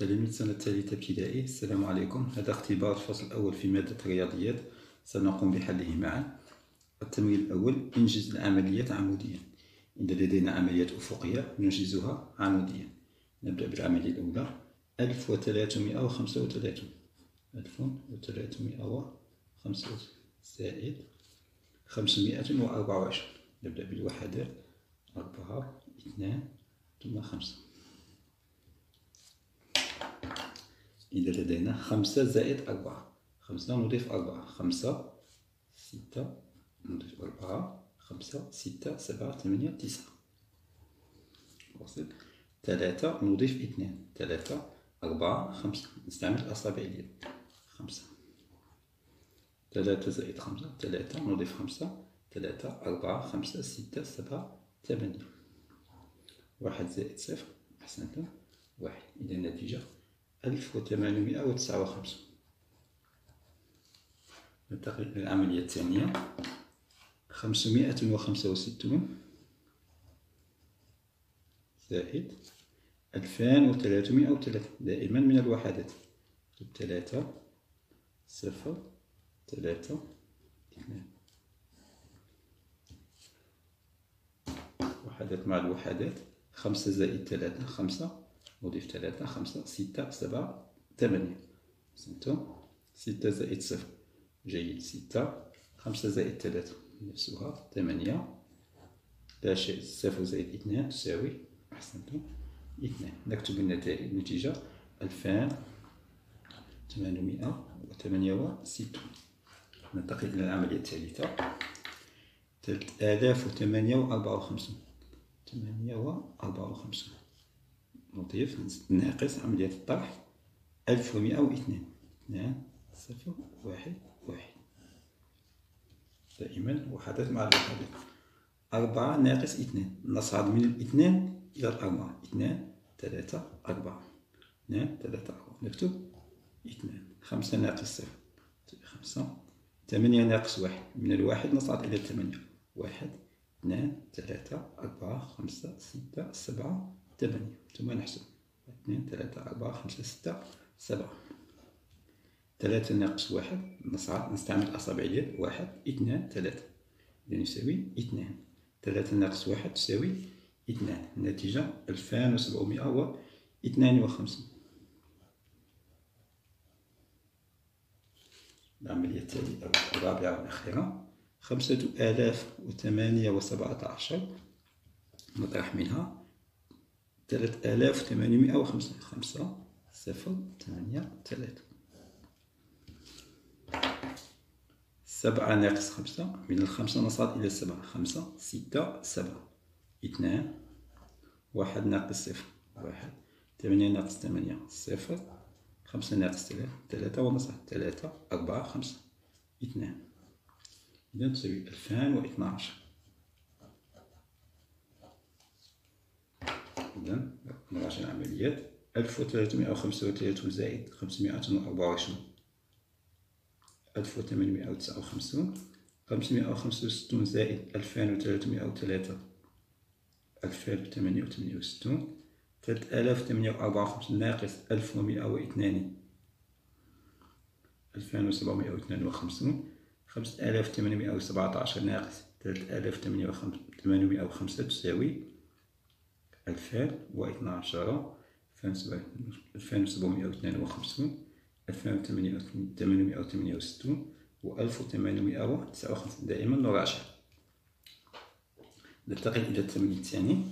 تلاميذ سنة الثالثة ابتدائي السلام عليكم. هذا اختبار الفصل الأول في مادة الرياضيات. سنقوم بحله معا. التمرين الأول انجز العمليات عموديا. إن لدينا عمليات أفقية ننجزها عموديا. نبدأ بالعملية الأولى ألف وثلاثمائة وخمسة وثلاثون ألف وثلاثمائة وخمسة زائد خمسمائة وأربعة وعشرون نبدأ بالوحدات أربعة اثنان ثم خمسة. إذا لدينا خمسة زائد أربعة. خمسة نضيف أربعة. خمسة ستة نضيف أربعة. خمسة ستة سبعة ثمانية تسعة. واصل؟ ثلاثة نضيف اثنان ثلاثة أربعة خمسة. نستعمل أصابع اليد. خمسة. ثلاثة زائد خمسة. ثلاثة نضيف خمسة. ثلاثة أربعة خمسة ستة سبعة ثمانية. واحد زائد صفر. أحسنتم. واحد. إذا النتيجة ألف وثمانمائة وتسعة وخمسون ننتقل إلى العملية الثانية. خمسمائة وخمسة وستون زائد ألفان وثلاثمائة وثلاثة. دائما من الوحدات ثلاثة صفر ثلاثة اثنان. وحدات مع الوحدات خمسة زائد ثلاثة خمسة. نضيف ثلاثة خمسة ستة سبعة ثمانية فهمتم ستة زائد صفر جيد ستة خمسة زائد ثلاثة نفسها ثمانية لا شيء صفر زائد اثنان تساوي أحسنتم اثنان نكتب النتائج النتيجة ألفان ثمانمائة وثمانية وستون ننتقل إلى العملية الثالثة. ثلاث آلاف وثمانية وأربعة وخمسون. ثمانية وأربعة وخمسون. نضيف ناقص عملية الطرح ألف ومئة واثنان اثنان صفر واحد واحد. دائما وحدات مع الوحدات أربعة ناقص اثنان. نصعد من الاثنان إلى الأربعة. اثنان ثلاثة أربعة. اثنان ثلاثة أربعة. نكتب اثنان. خمسة ناقص صفر. خمسة. ثمانية ناقص واحد. من الواحد نصعد إلى الثمانية. واحد اثنان ثلاثة أربعة خمسة ستة سبعة ثمانية. ثم نحسب. اثنين ثلاثة أربعة خمسة ستة سبعة. ثلاثة ناقص واحد نصعد نستعمل أصابع اليد واحد اثنان ثلاثة. إذا يساوي اثنان. ثلاثة ناقص واحد تساوي اثنان. النتيجة ألفان وسبعمائة واثنان وخمسين. العملية التالية الرابعة والأخيرة خمسة آلاف وثمانية وسبعة عشر. نطرح منها. ثلاث آلاف ثمانمائة وخمسة خمسة صفر ثمانية ثلاثة سبعة ناقص خمسة من الخمسة نصعد إلى السبعة خمسة ستة سبعة. اثنان واحد ناقص صفر. واحد. ثمانية ناقص ثمانية صفر. خمسة ناقص ثلاثة ثلاثة ونصف ثلاثة أربعة خمسة. اثنان إذا تساوي ألفان واثنا عشر إذا نراجع العمليات ألف وثلاثمائة وخمسة وثلاثون زائد خمسمائة وأربعة وعشرون ألف وثمانمائة وتسعة وخمسون خمسمائة وخمسة وستون زائد ألفان وثلاثمائة وثلاثة ألفان وثمانية وثمانية وستون ثلاث آلاف ثمانية وأربعة وخمسون. ناقص ألف ومائة واثنان ألفان وسبعمائة واثنان وخمسون. خمسة آلاف ثمانمائة وسبعة عشر ناقص ثلاث آلاف ثمانمائة وخمسة تساوي ألفان واثنا عشر ألفان وسبعمائة واثنان وخمسون ألفان وثمانمائة وثمانية وستون وألف وثمانمائة وتسعة وخمسين. دائما نراجع ننتقل إلى التمرين الثاني.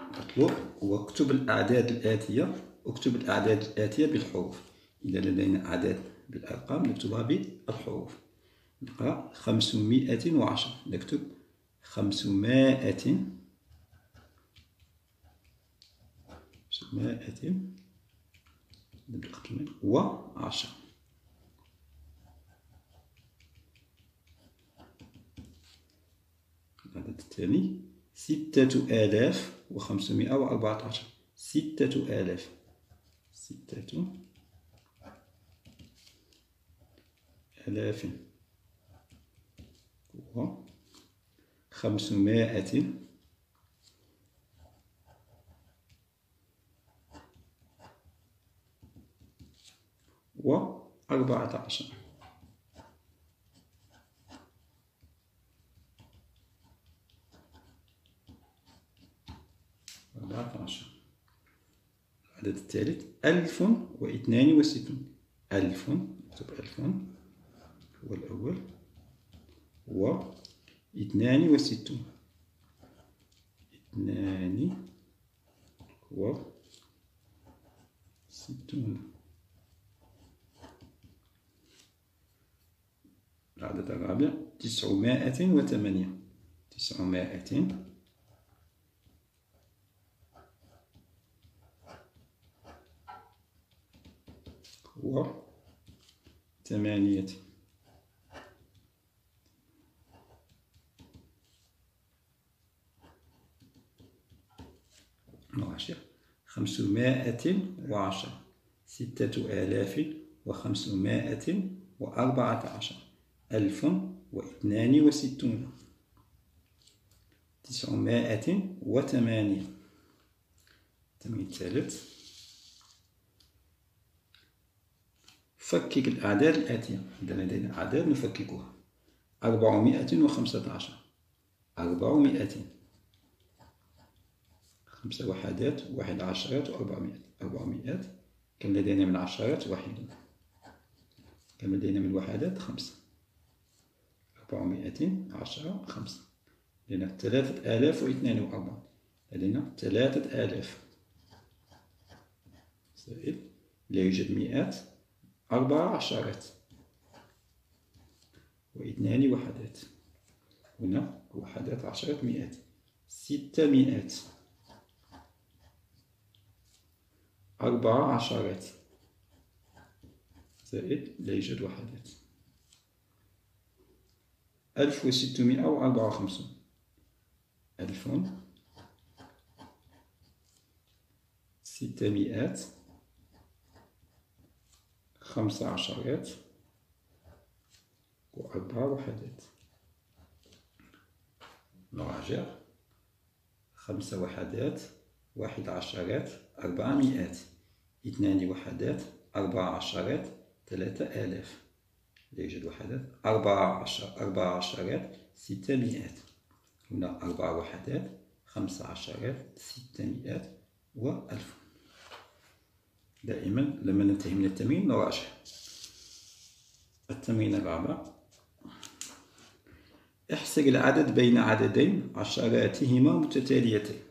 مطلوب. واكتب الأعداد الآتية. اكتب الأعداد الآتية بالحروف. إذا لدينا أعداد بالأرقام نكتبها بالحروف. نقرأ خمسمائة وعشرة نكتب خمسمائة خمسمائة وعشرة. العدد الثاني ستة آلاف وخمسمائة وأربعة عشر. ستة آلاف. ستة آلاف خمسمائة. وأربعة عشر. أربعة عشر. العدد الثالث ألف واثنان وستون ألف ألف. هو الأول. و اثنان وستون. اثنان وستون العدد الرابع تسعمائة وثمانية. تسعمائة وثمانية 12 خمسمائة وعشر ستة آلاف وخمسمائة وأربعة عشر ألف واثنان وستون تسعمائة وثمانية التمرين الثالث فكك الأعداد الآتية. إذا لدينا أعداد نفككها. أربعمائة وخمسة عشر. أربعمائة. خمسة وحدات واحد عشرات وأربعمائة أربعمائات كم لدينا من عشرات واحد كم لدينا من وحدات خمسة. أربعمائة عشرة خمسة. لدينا ثلاثة آلاف واثنان وأربعة. لدينا ثلاثة آلاف. زائد لا يوجد مئات أربع عشرات. واثنان وحدات. هنا وحدات عشرة مئات. ستة مئات أربع عشرات. زائد لا يوجد وحدات ألف وستمائة وأربعة وخمسون. ألف ستمائات خمسة عشرات. وأربع وحدات نراجع. خمسة وحدات واحد عشرات أربع مئات اثنان وحدات أربع عشرات ثلاثة آلاف. لا يوجد وحدات؟ أربع عشر أربع عشرات ستة مئات هنا أربع وحدات خمسة عشرات ستة مئات وألف. دائما لما ننتهي من التمرين نراجع. التمرين الرابع. احسب العدد بين عددين عشراتهما متتاليتين.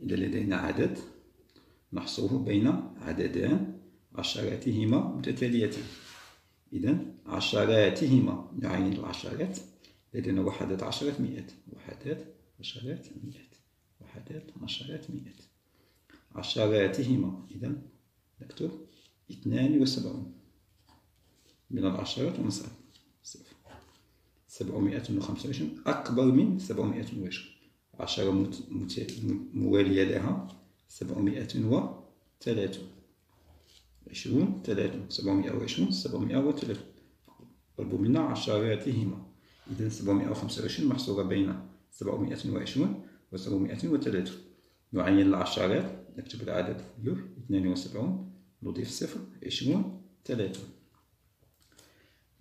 إذا لدينا عدد نحصره بين عددان عشراتهما متتاليتين إذا عشراتهما نعين العشرات لدينا وحدات عشرات مئات وحدات عشرات مئات وحدات عشرات مئات عشراتهما إذا نكتب اثنان وسبعون. من العشرات ونصعد صفر سبعمائة وخمسة وعشرين أكبر من سبعمائة وعشرين. عشرة موالية لها سبعمائة وثلاثون عشرون ثلاثون سبعمائة وعشرون سبعمائة وثلاثون منا عشراتهما. إذا سبعمائة وخمسة وعشرين محصورة بين سبعمائة وعشرون وسبعمائة وثلاثون نعين العشرات نكتب العدد. كله اثنان وسبعون. نضيف صفر عشرون ثلاثون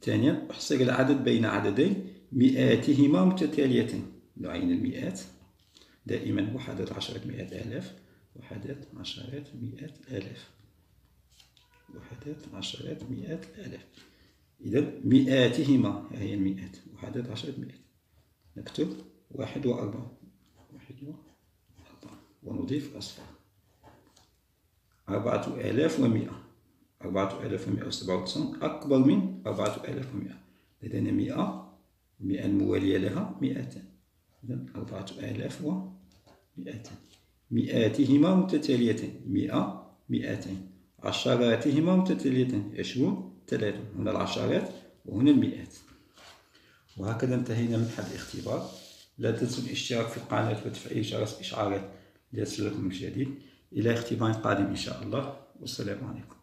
ثانيا أحصر العدد بين عددين مئاتهما متتاليتين. نعين المئات. دائما وحدات عشرة مئات آلاف وحدات عشرات مئات آلاف. وحدات عشرات مئات آلاف. إذا مئاتهما هي المئات. وحدات عشرة مئات نكتب واحد وأربعة. واحد وأربعة. ونضيف أصفر أربعة آلاف ومئة. أربعة آلاف ومئة وسبعة وتسعون أكبر من أربعة آلاف ومئة. لدينا مئة. المئة الموالية لها مئتان. إذا أربعة آلاف ومئتان مئاتهما متتاليتين. مئة مئتين. عشراتهما متتاليتين. عشرون ثلاثون هنا العشرات وهنا المئات. وهكذا انتهينا من حل الاختبار. لا تنسوا الاشتراك في القناة وتفعيل جرس الإشعارات ليصلكم الجديد إلى اختبار قادم إن شاء الله. والسلام عليكم.